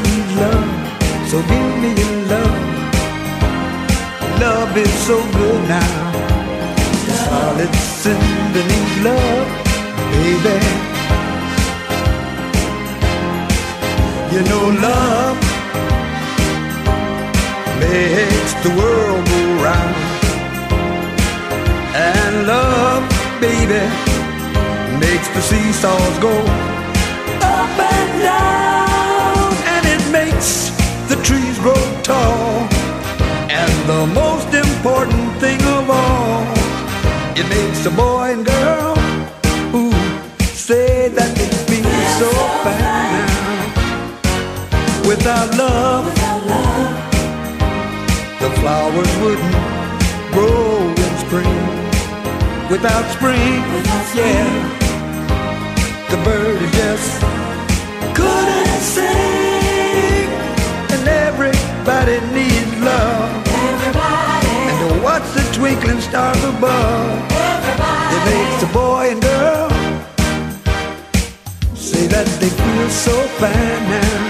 needs love. So give me your love. Love is so good now. Solid cinder needs love, baby. You know love makes the world go round. And love, baby, makes the seesaws go it makes a boy and girl say that they feel so fine now. Without love, the flowers wouldn't grow in spring. Without spring, yeah, the birds just stars above, it makes a boy and girl say that they feel so fine now.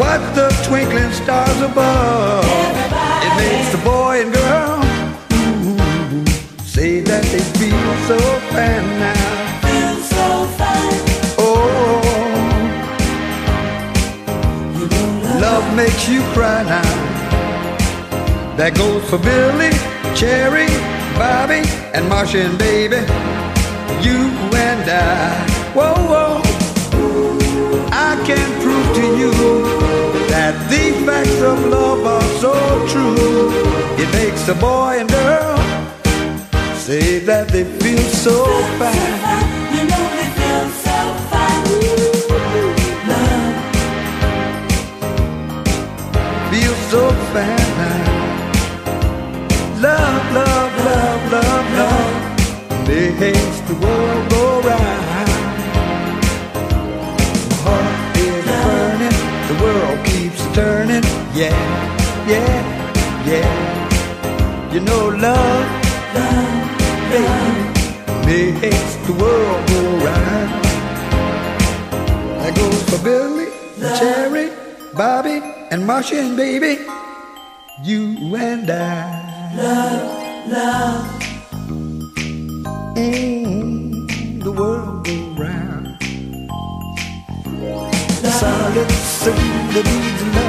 Watch the twinkling stars above, it makes the boy and girl ooh, say that they feel so fine now. Oh, love makes you cry now. That goes for Billy, Cherry, Bobby, and Marcia and Baby. You and I. Whoa, whoa. I can prove to you a boy and girl say that they feel so fine. You know they feel so fine now. Love, love, love, love, love makes the world go round. My heart is burning, the world keeps turning. Yeah, yeah. You know love, love, baby, makes the world go round. That goes for Billy, Cherry, Bobby, and Marcia and baby. You and I. Love, love. Mm, the world go round. Solid cinder needs love.